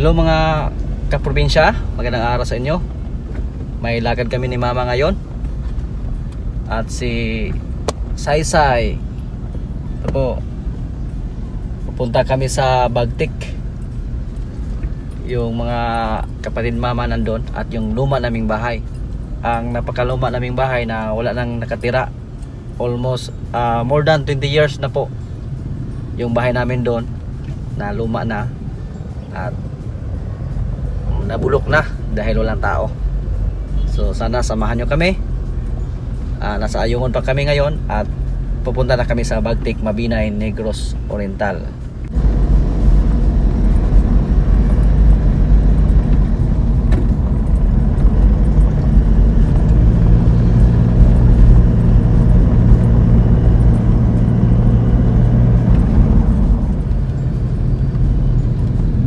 Hello mga kaprobinsya, magandang araw sa inyo. May lakad kami ni Mama ngayon. At si Saysay. Ito po. Pupunta kami sa Bagtik. Yung mga kapatid Mama nandun at yung luma naming bahay. Ang napakaluma naming bahay na wala nang nakatira. Almost uh, more than 20 years na po. Yung bahay namin doon na luma na at nabulok na dahil walang tao. So sana samahan nyo kami. Uh, nasa ayungon pa kami ngayon at pupunta na kami sa Bagtik Mabinay Negros Oriental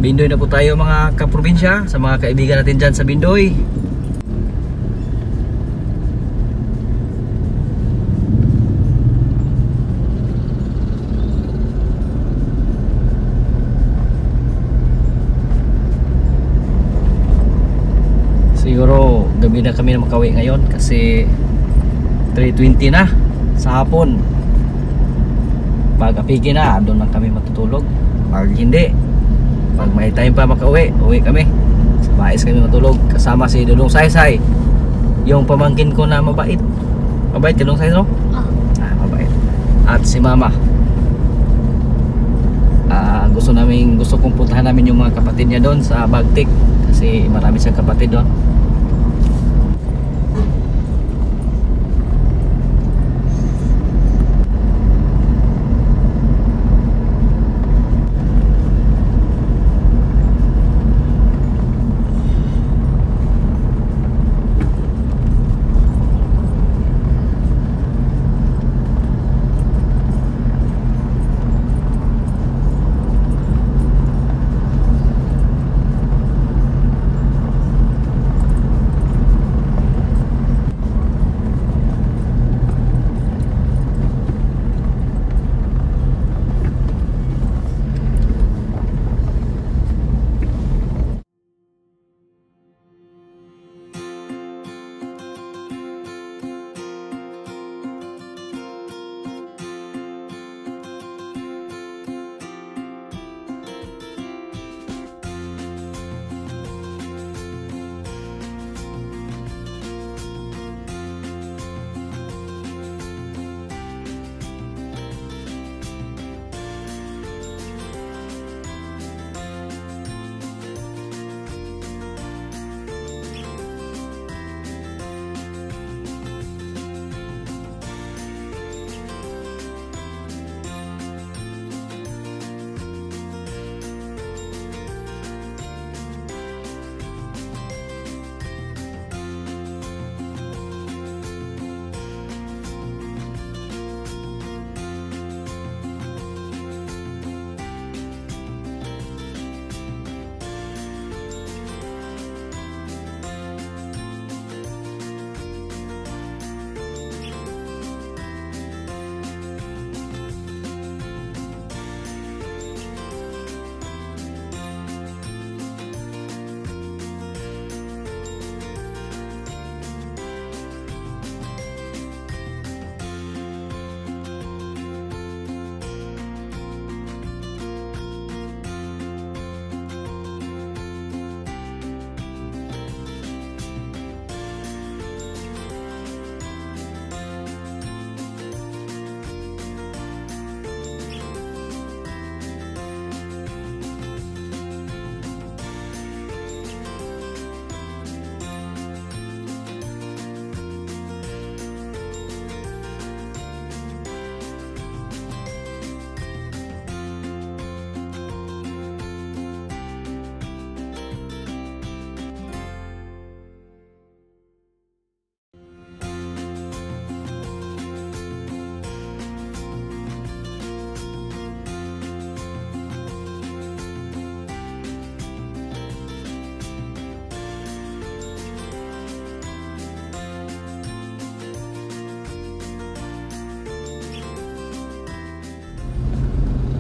Bindoy na po tayo mga kaprobinsya sa mga kaibigan natin dyan sa Bindoy. Siguro gabi na kami na makawi ngayon kasi 3.20 na sa hapon. Pag apigi na, doon lang kami matutulog. Pag hindi, pag may time pa makauwi uwi kami. Sa kami matulog. Kasama si Dudong Saysay. Yung pamangkin ko na mabait. Mabait Dudong Saysay no? Oh. ah mabait. At si Mama. Ah gusto namin gusto kong puntahan namin yung mga kapatid niya doon sa Bagtik. Kasi marami siyang kapatid doon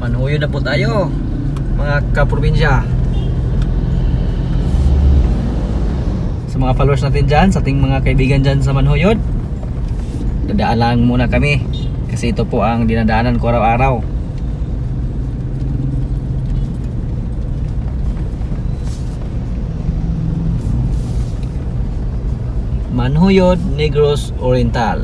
Manhuyo na po tayo mga kaprobinsya mga followers natin dyan, sa ating mga kaibigan dyan sa Manhoyod. Dadaan lang muna kami. Kasi ito po ang dinadaanan ko araw-araw. Manhuyod Negros Oriental.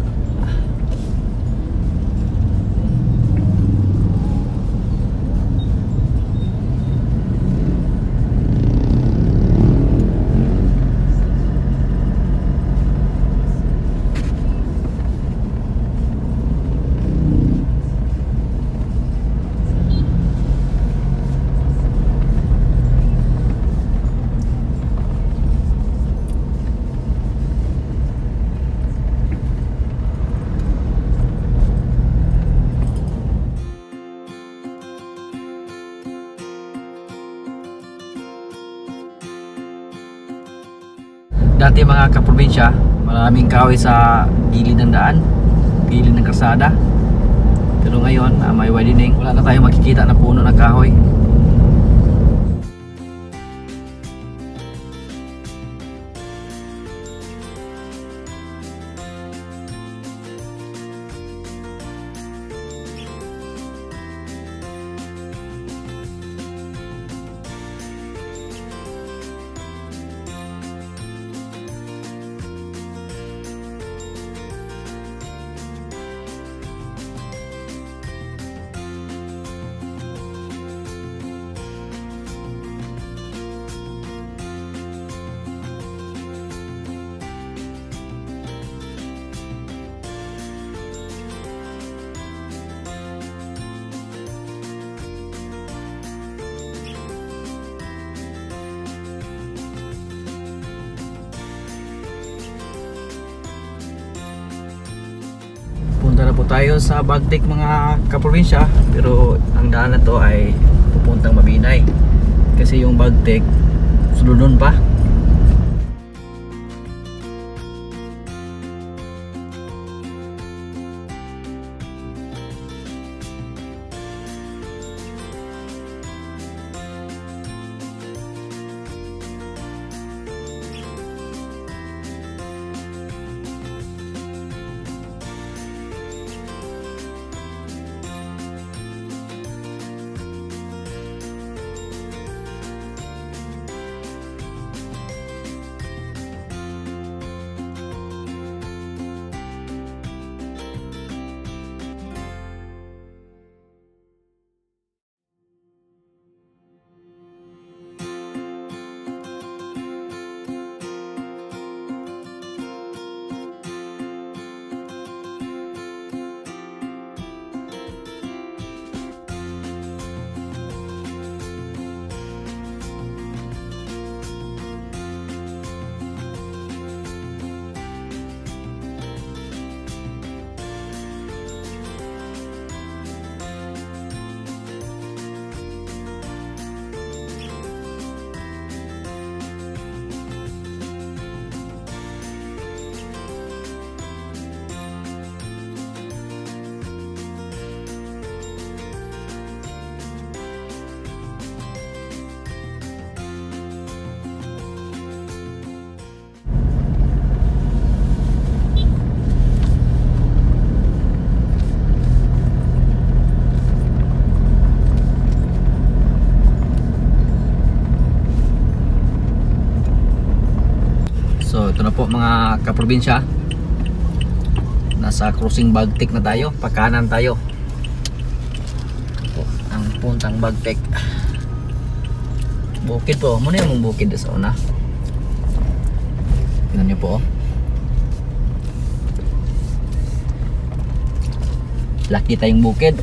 Dati mga kaprobinsya, maraming kahoy sa gilid ng daan, gilid ng kalsada. Pero ngayon, uh, may widening, wala na tayong makikita na puno ng kahoy. Po tayo sa Bagtik mga kaprobinsya. Pero ang daan na to ay pupuntang Mabinay. Kasi yung Bagtik sunod pa po mga kaprobinsya. Nasa crossing Bagtik na tayo Pakanan tayo. Po, Ang puntang Bagtik Bukid po Muna yung bukid sa una. Tignan nyo po oh. Laki tayong bukid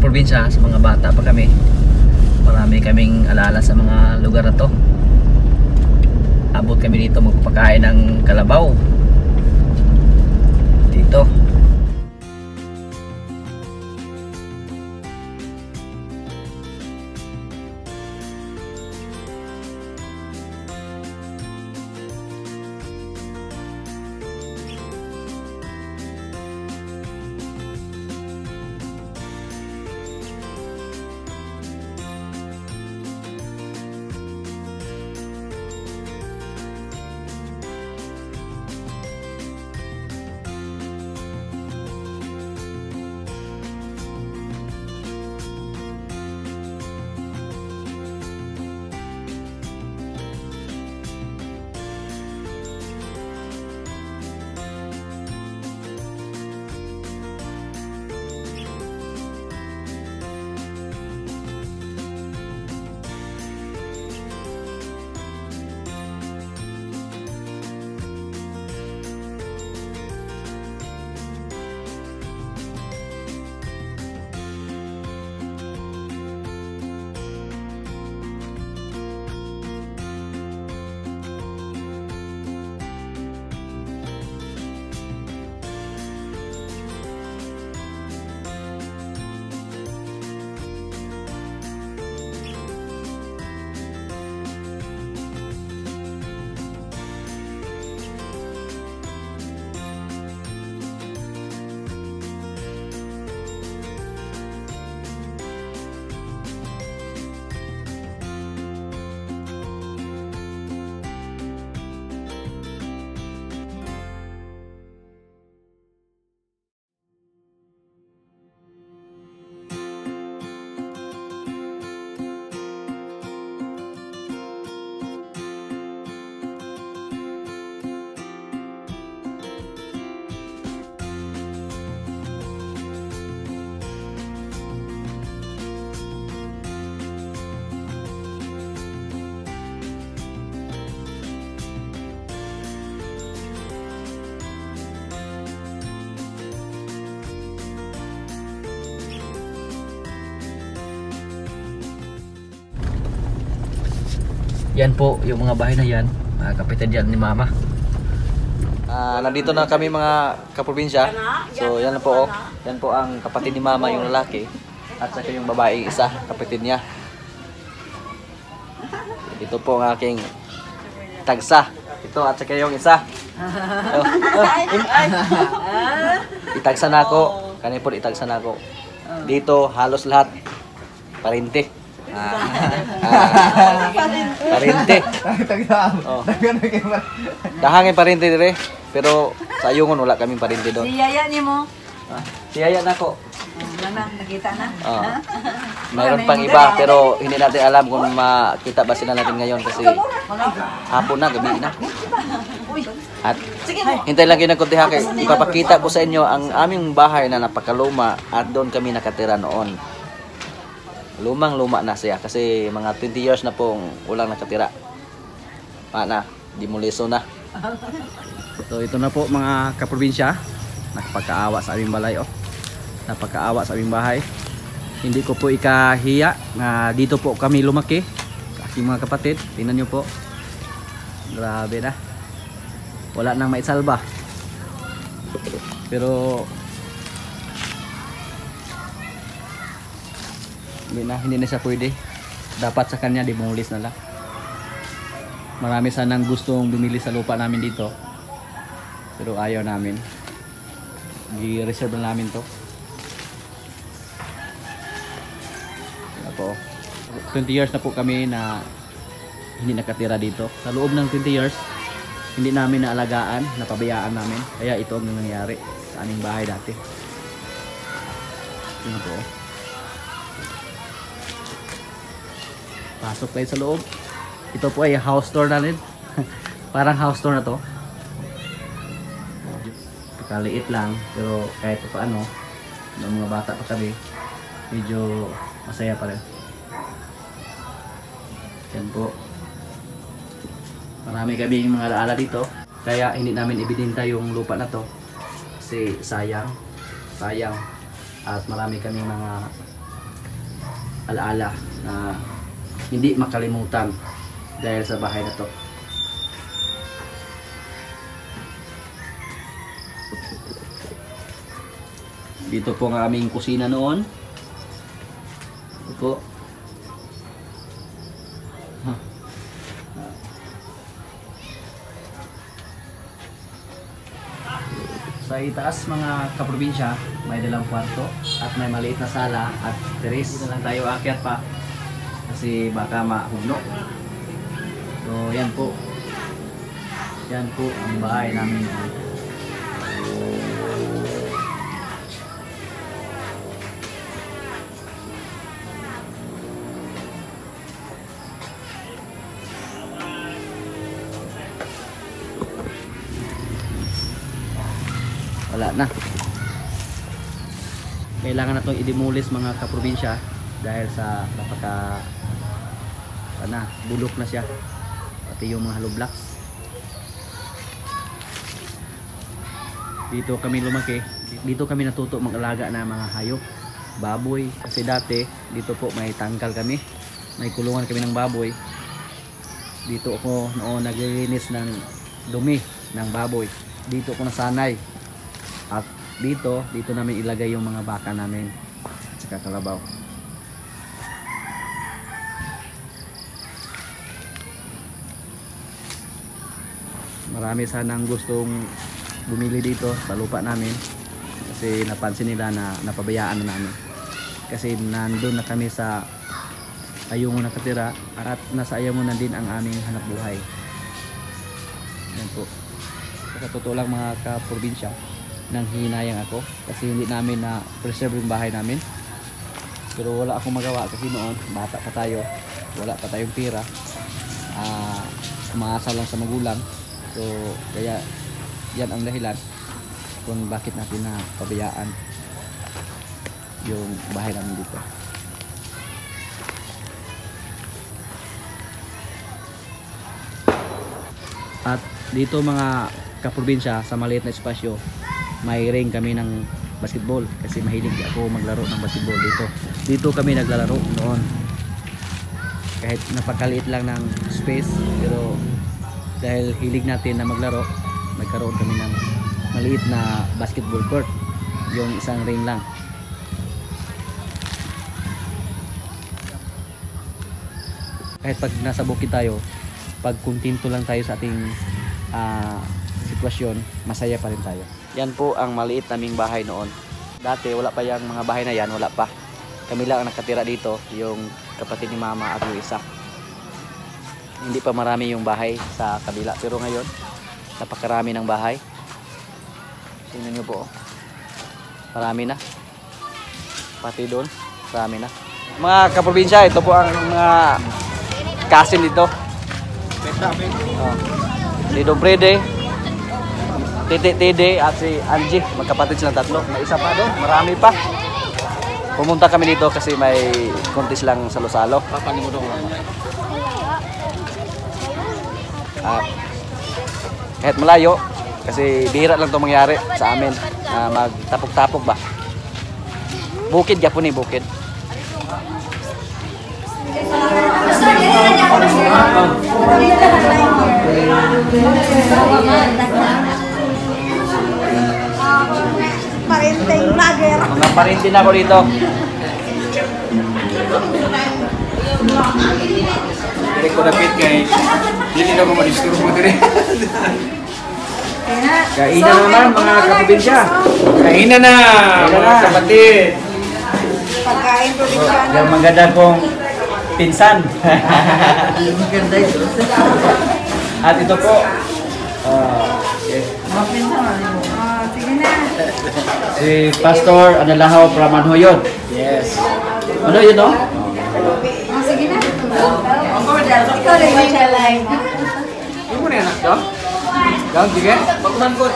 mga kaprobinsya sa mga bata pa kami. Marami kaming alaala sa mga lugar na to. Abot kami dito magpapakain ng kalabaw Yan po, yung mga bahay na yan, mga kapitan yan ni Mama. Ah, nandito na kami mga kaprobinsya. So, yan na po. Oh. Yan po ang kapatid ni Mama, yung lalaki. At saka yung babae, isa, kapatid niya. Ito po ang aking tagsa. Ito at saka yung isa. Oh, oh, itagsa na ako. Kani po itagsa na ako. Dito halos lahat parinte. Ah, ah, parinte. Taga. Oh. Dahangin parinte dire. Pero sa ayungon wala kaming parinte doon. Si Yaya ni mo. Ah, Siyaya na ko. Wala na, nakita na. Ah. Mayroon pang iba pero hindi natin alam kung makita ba sila natin ngayon kasi hapon na, gabi na. At hintay lang kayo ng konti ha, kay ipapakita ko sa inyo ang aming bahay na napakaluma at doon kami nakatira noon. Lumang luma na siya kasi mga 20 years na pong walang nakatira. Mana, dimuliso na. So ito na po mga kaprobinsya. Nakapagkaawa sa aming balay oh. Napagkaawa sa aming bahay. Hindi ko po ikahiya na dito po kami lumaki. Sa aking mga kapatid. Tingnan nyo po. Grabe na. Wala nang maisalba. Pero hindi na, hindi na siya pwede. Dapat sa kanya demolis na lang. Marami sanang gustong bumili sa lupa namin dito. Pero ayaw namin. I-reserve na namin to. Wala po. 20 years na po kami na hindi nakatira dito. Sa loob ng 20 years, hindi namin naalagaan, napabayaan namin. Kaya ito ang nangyayari sa aming bahay dati. Yun po. Pasok tayo sa loob. Ito po ay house tour na rin. Parang house tour na to. Kaliit lang, pero kahit pa paano, ng mga bata pa kami, medyo masaya pa rin. Yan po. Marami kami mga alaala dito. Kaya hindi namin ibinenta yung lupa na to. Kasi sayang. Sayang. At marami kaming mga alaala na hindi makalimutan dahil sa bahay na to. Dito po ang aming kusina noon. Ito. Sa itaas mga kaprobinsya, may dalang kwarto at may maliit na sala at teres. Dito lang tayo akyat pa kasi baka mahugno. So yan po. Yan po ang bahay namin. Wala na. Kailangan na itong idimulis mga kaprobinsya dahil sa napaka ana, bulok na siya. Pati yung mga hollow blocks. Dito kami lumaki. Dito kami natuto mag-alaga ng mga hayop. Baboy. Kasi dati, dito po may tangkal kami. May kulungan kami ng baboy. Dito ako noon naglilinis ng dumi ng baboy. Dito ako nasanay. At dito, dito namin ilagay yung mga baka namin. At saka kalabaw. Marami sanang gustong bumili dito sa lupa namin. Kasi napansin nila na napabayaan na namin. Kasi nandun na kami sa ayong nakatira at nasa ayaw mo na din ang aming hanap buhay. Yan po. Sa totoo lang mga kaprobinsya, nang hinayang ako kasi hindi namin na preserve yung bahay namin pero wala akong magawa kasi noon bata pa tayo wala pa tayong pira ah umaasa lang sa magulang so kaya yan ang dahilan kung bakit natin na pabayaan yung bahay namin dito. At dito mga kaprobinsya sa maliit na espasyo may ring kami ng basketball kasi mahilig ako maglaro ng basketball dito. Dito kami naglalaro noon. Kahit napakaliit lang ng space pero dahil hilig natin na maglaro nagkaroon kami ng maliit na basketball court yung isang ring lang. Kahit pag nasa bukid tayo pag kuntinto lang tayo sa ating ah, sitwasyon masaya pa rin tayo. Yan po ang maliit naming bahay noon. Dati wala pa yung mga bahay na yan wala pa. Kami lang ang nakatira dito yung kapatid ni mama at yung isa hindi pa marami yung bahay sa kabila pero ngayon napakarami ng bahay. Tingnan nyo po oh. marami na. Pati doon marami na. Mga kaprobinsya ito po ang mga kasim dito. Oh. si Don Prede Titi Tede at si Angie. Magkapatid silang tatlo. May isa pa doon marami pa. Pumunta kami dito kasi may kontis lang. salo-salo Ah, kahit malayo kasi bihira lang to mangyari sa amin na magtapok-tapok ba? Bukid yapon ni bukid. Parenteng vlogger. mga parintin ako dito Hindi ko napit kay hindi na ko madisturbo dire. kainan naman mga kaprobinsya Kainan na Kainan mga na. kapatid. Pagkain probinsya. yung maganda kong pinsan Maganda ito. at ito po ah, Oh, sige na. si Pastor Analahaw from Manhoyon Yes. ano yun no? Oh, sige na. Ikaw rin ba siya live? Ano mo na anak to? Daw sige. Pagkuman ko.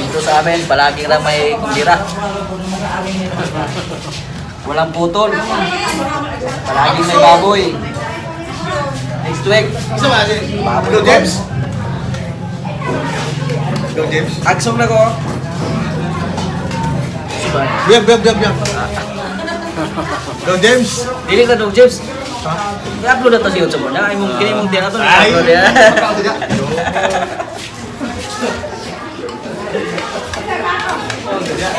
Dito sa amin, palagi na may kumbira. Walang putol. Palagi may baboy. Next week, Isa ba si baboy Blue James? Blue James? Aksong na ko. Biam, biam, biam, biam. Blue James? Dili ka dong, James. I-upload na to sa YouTube mo na. Ay, mong kini mong tiyan na to. Ay! I-upload ya. Kami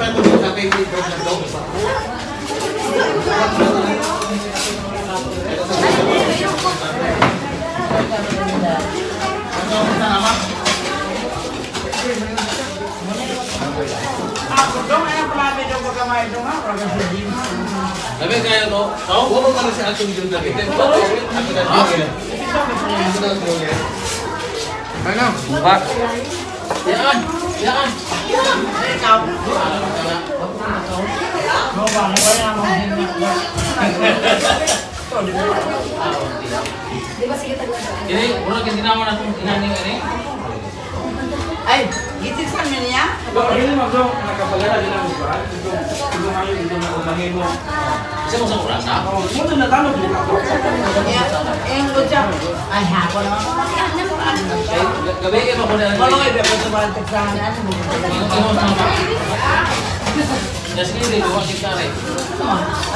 pa ito sa favorite version daw. Tapi kayak no, tahu Huwag mo pala si Anthony John David. Ako na din. Ako na din. Ano? Pak. Yan, yan. Di ba sige tayo? Ini orang kita nama nak inani ini. Ay, gitik sa amin niya? xem xem một lần sao muốn tin là tám mươi nghìn em có chắc ai hà con nó cái bé cái mà con này nó lôi về con bạn thực ra nó cái một cái sendiri dua kita nih.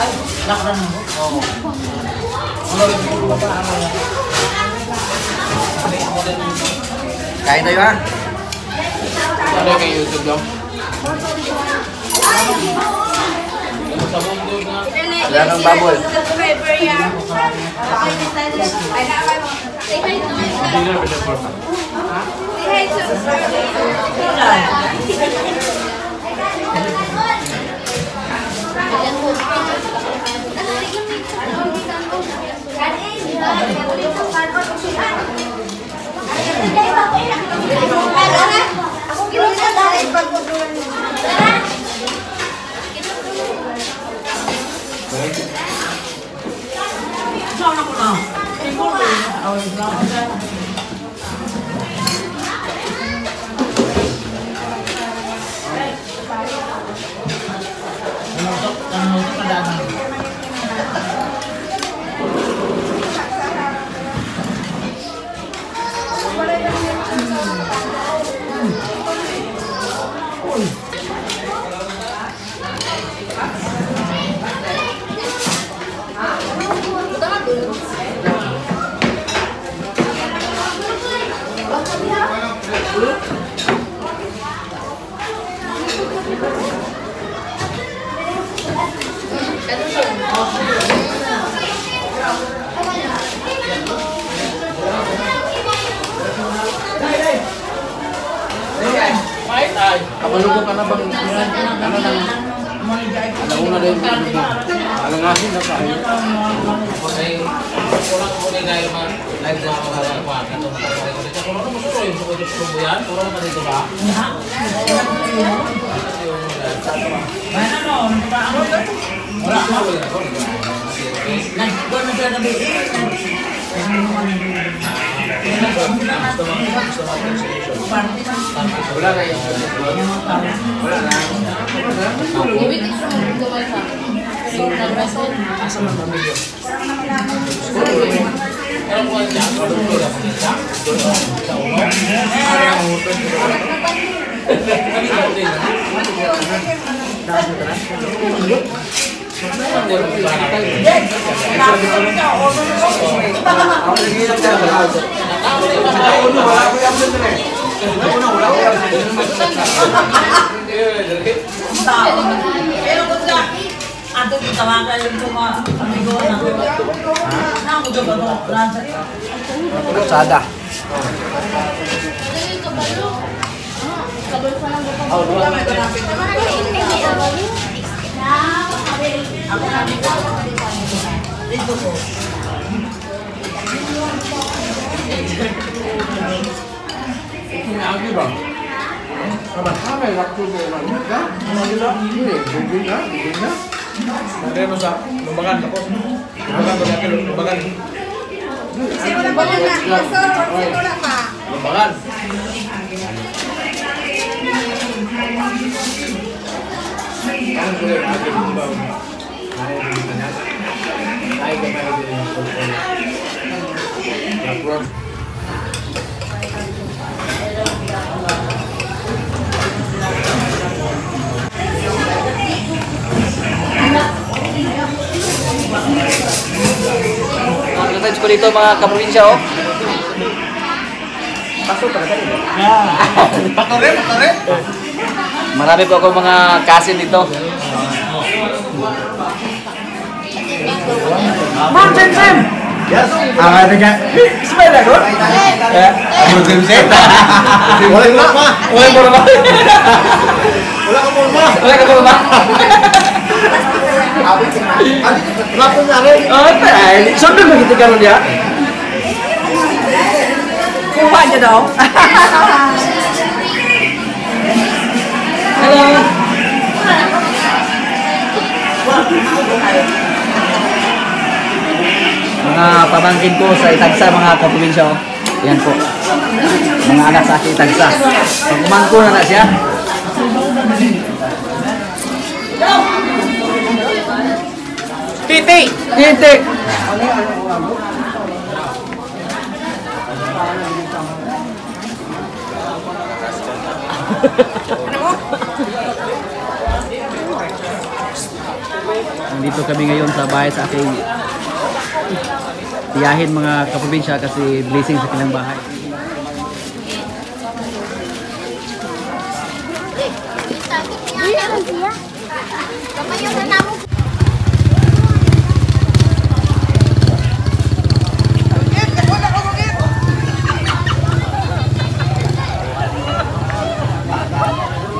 Ayo, lakukan. Oh. Kalau cái apa? Kain tadi cái Ada kayak YouTube dong. Sa mundo na. Wala kang ay. Kapalubo ka na bang ano Alauna din. Alangasin na tayo. Ay, kulang ko din dahil man live na ako sa kwan. Ito na tayo ko dito. Kulang mo suro yung sukot yung suro yan. Kulang mo dito ba? Wala ka wala ko. Nag-go na siya gabi. Wala na yung Wala na. Pero kung siya, kung wala ko niya, doon sa ulo. Kaya ang utod. Kami ka din. Pero kung sa ato yung tawagan yung mga amigo na. Na mo ba ba Ransa? Sada. Ako na dito. Dito ko. Sinabi ba? Kapan kami waktu dia orang nikah, mana dia nak ini, bubur na, bubur na. Nandito mo sa lumbangan tapos. Lumbangan ko natin, lumbangan. Kasi wala pa na. Kaso, wala pa. Lumbangan. Gamay din yung pulpul. Tapos, Mga times ko dito mga kaprobinsya oh. patore, patore. Marami po ako mga kasin dito. Martin Sim! Ang ano ka? Smile ako? Ako din set. Wala ka pa. Wala mo ba? Wala ka pa. Wala ka ba? Wala ko na rin. Oh, tay. Saan ba kita karon dia? Kuha niya daw. Hello. Mga pamangkin ko sa Itagsa, mga kaprobinsya. oh. Yan po. Mga anak sa akin Itagsa. Pag umangko na na siya. Titi! Titi! Nandito kami ngayon sa bahay sa aking tiyahin mga kaprobinsya kasi blessing sa kanilang bahay.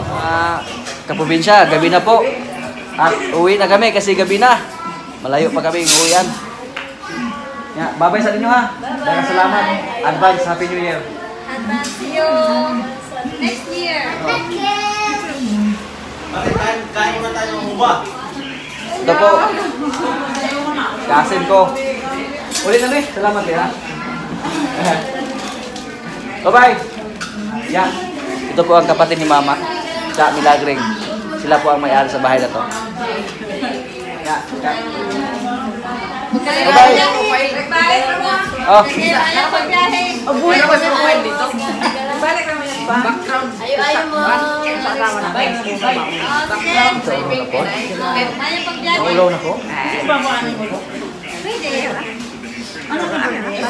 Mga kaprobinsya, gabi na po. At uwi na kami kasi gabi na. Malayo pa kami uwian. Ya, babay sa inyo ha. Dagang salamat. Advance Happy New Year. Advance you. Next year. Kain mo tayo ng uba. Ito po. Kasin ko. Ulit na rin. Salamat eh ha. Bye-bye. Ya. Ito po ang kapatid ni Mama. Sa Milagring. Sila po ang may-ari sa bahay na to. Ya. Bye-bye. Bye. Oh. Sa kuwan dito. Balik naman yan ba? Background. Ayaw, ayaw mo. Ayaw pagbiyahe. Naulaw na ko. Pwede. Ano ka? Ano ka?